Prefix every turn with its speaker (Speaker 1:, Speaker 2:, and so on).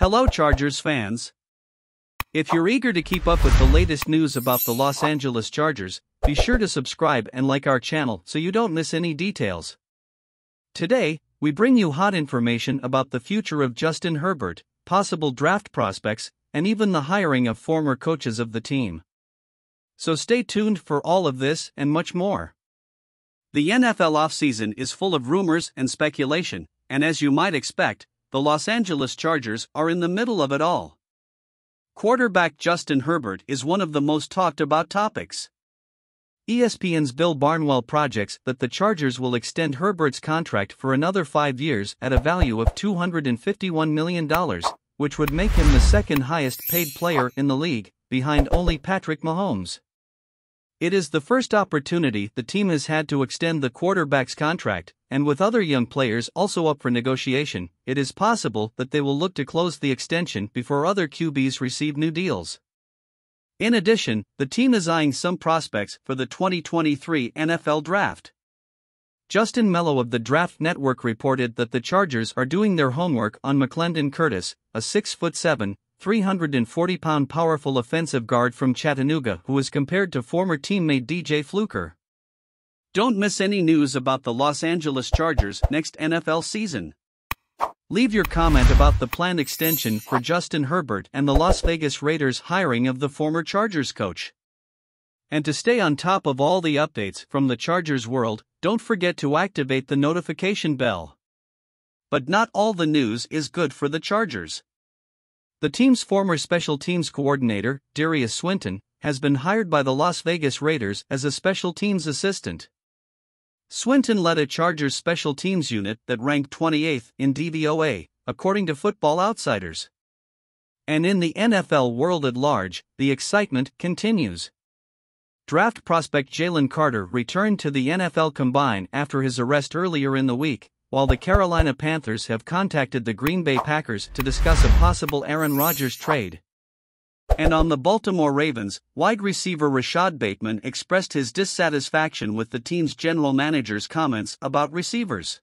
Speaker 1: Hello, Chargers fans. If you're eager to keep up with the latest news about the Los Angeles Chargers, be sure to subscribe and like our channel so you don't miss any details. Today, we bring you hot information about the future of Justin Herbert, possible draft prospects, and even the hiring of former coaches of the team. So stay tuned for all of this and much more. The NFL offseason is full of rumors and speculation, and as you might expect, the Los Angeles Chargers are in the middle of it all. Quarterback Justin Herbert is one of the most talked about topics. ESPN's Bill Barnwell projects that the Chargers will extend Herbert's contract for another five years at a value of $251 million, which would make him the second highest paid player in the league, behind only Patrick Mahomes. It is the first opportunity the team has had to extend the quarterback's contract, and with other young players also up for negotiation, it is possible that they will look to close the extension before other QBs receive new deals. In addition, the team is eyeing some prospects for the 2023 NFL Draft. Justin Melo of the Draft Network reported that the Chargers are doing their homework on McClendon Curtis, a 6'7, 340 pound powerful offensive guard from Chattanooga who is compared to former teammate DJ Fluker. Don't miss any news about the Los Angeles Chargers next NFL season. Leave your comment about the planned extension for Justin Herbert and the Las Vegas Raiders hiring of the former Chargers coach. And to stay on top of all the updates from the Chargers world, don't forget to activate the notification bell. But not all the news is good for the Chargers. The team's former special teams coordinator, Derius Swinton, has been hired by the Las Vegas Raiders as a special teams assistant. Swinton led a Chargers special teams unit that ranked 28th in DVOA, according to Football Outsiders. And in the NFL world at large, the excitement continues. Draft prospect Jalen Carter returned to the NFL Combine after his arrest earlier in the week, while the Carolina Panthers have contacted the Green Bay Packers to discuss a possible Aaron Rodgers trade. And on the Baltimore Ravens, wide receiver Rashod Bateman expressed his dissatisfaction with the team's general manager's comments about receivers.